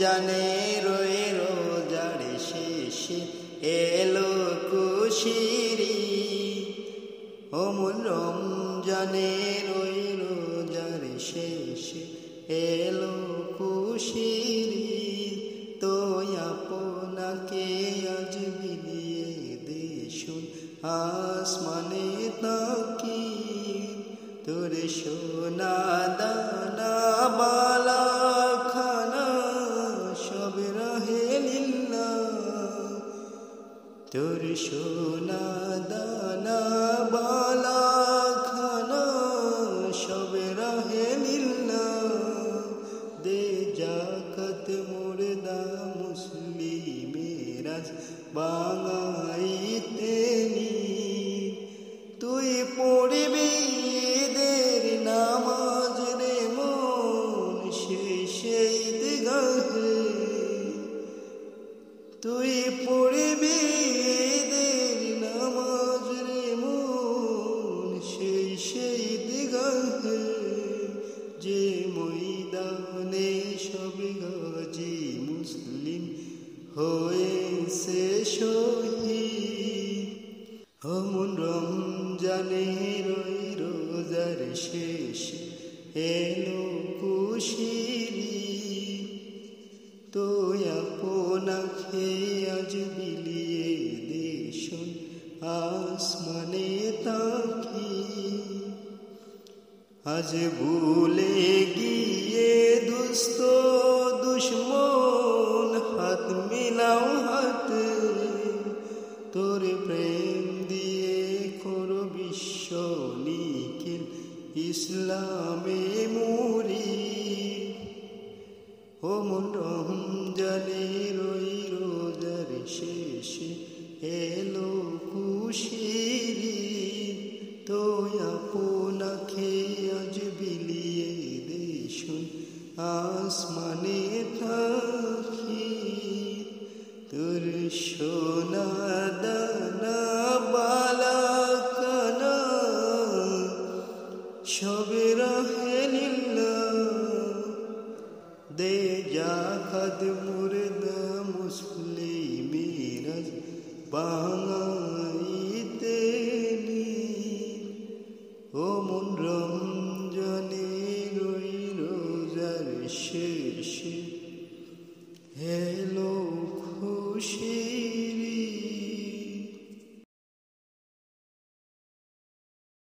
ও মন রমজানে রয়ে রোজার শেষে এলো কুশিরি ও মন রমজানে রয়ে রোজার শেষে এলো কুশিরি তো আপনাকে আজ বিলিয়ে দেশুন আসমানে তাকি তোর সোনা দানা বালা তোর সোনা দানা বালা খানা সব রহে লীলা দে জাকত মুর্দা মুসলিমেরাজ বাঙাইতে তুই পড়বি এদের নামাজ রে মন শেষে গাহে তুই পড়বি হয়েছে শহীদ। অমন রমজানে রই রোজার শেষ। এলো কুশিরি তো আপনা খেয়ে আজ বিলিয়ে দেশন আসমানে তাকি। আজ ভুলে গিয়ে দুস্থ আসমানে থাকি তোর সোনা দানা বালা কানা সবে রহে দে যা খাদ মুরদা মুসলিমিরাজ বাংলা